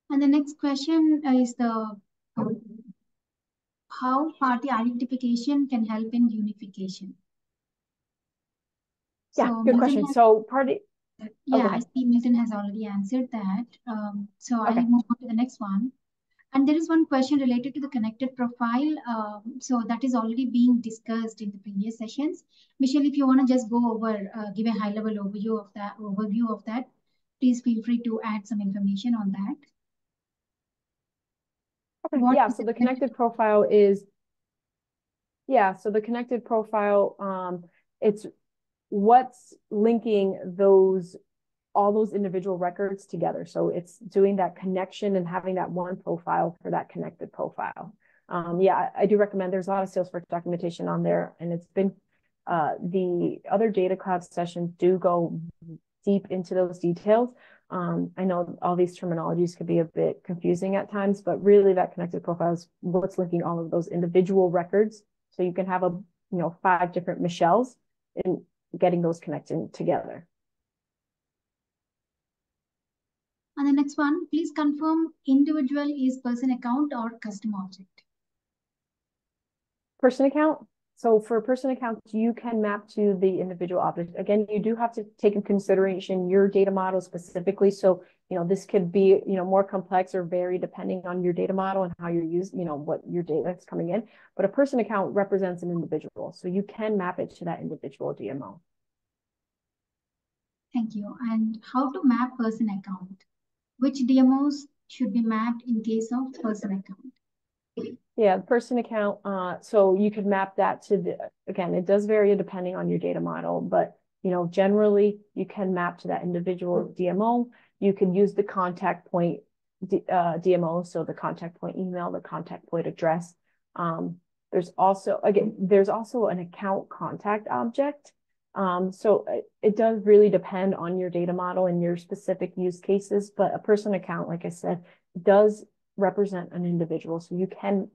And the next question is the how party identification can help in unification. Yeah, so good Milton question. Has, so party. Yeah, okay. I see Milton has already answered that. Um, so okay. I'll move on to the next one. And there is one question related to the connected profile. Um, so that is already being discussed in the previous sessions. Michelle, if you want to just go over, uh, give a high level overview of that, overview of that, please feel free to add some information on that. Okay. What yeah, so the connected profile is, yeah, so the connected profile, um, it's what's linking those, all those individual records together. So it's doing that connection and having that one profile for that connected profile. Um, yeah, I, do recommend, there's a lot of Salesforce documentation on there and it's been, uh, the other data cloud sessions do go deep into those details. Um, I know all these terminologies could be a bit confusing at times, but really that connected profile is what's linking all of those individual records. So you can have a, you know, five different Michelles and getting those connected together. And the next one, please confirm individual is person account or custom object. Person account. So for person accounts, you can map to the individual object. Again, you do have to take in consideration your data model specifically. So, you know, this could be, you know, more complex or vary depending on your data model and how you're using, you know, what your data is coming in. But a person account represents an individual. So you can map it to that individual DMO. Thank you. And how to map person account? Which DMOs should be mapped in case of person account? Yeah, person account. Uh, so you could map that to the, again, it does vary depending on your data model, but you know, generally you can map to that individual DMO. You can use the contact point uh, DMO, so the contact point email, the contact point address. Um, there's also, again, there's also an account contact object. Um, so it, it, does really depend on your data model and your specific use cases, but a person account, like I said, does represent an individual. So you can,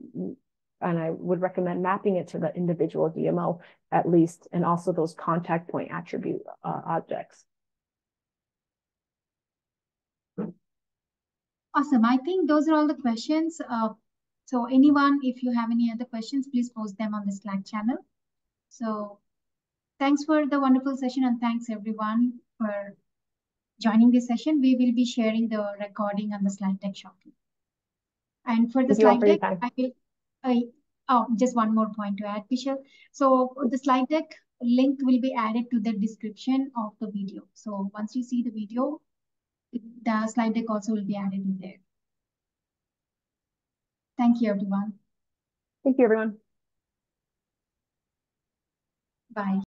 and I would recommend mapping it to the individual DMO at least, and also those contact point attribute uh, objects. Awesome. I think those are all the questions. Uh, so anyone, if you have any other questions, please post them on the Slack channel. So Thanks for the wonderful session and thanks everyone for joining this session. We will be sharing the recording on the slide deck shortly. And for the slide deck, I will, I, oh, just one more point to add, Michelle. So the slide deck link will be added to the description of the video. So once you see the video, the slide deck also will be added in there. Thank you, everyone. Thank you, everyone. Bye.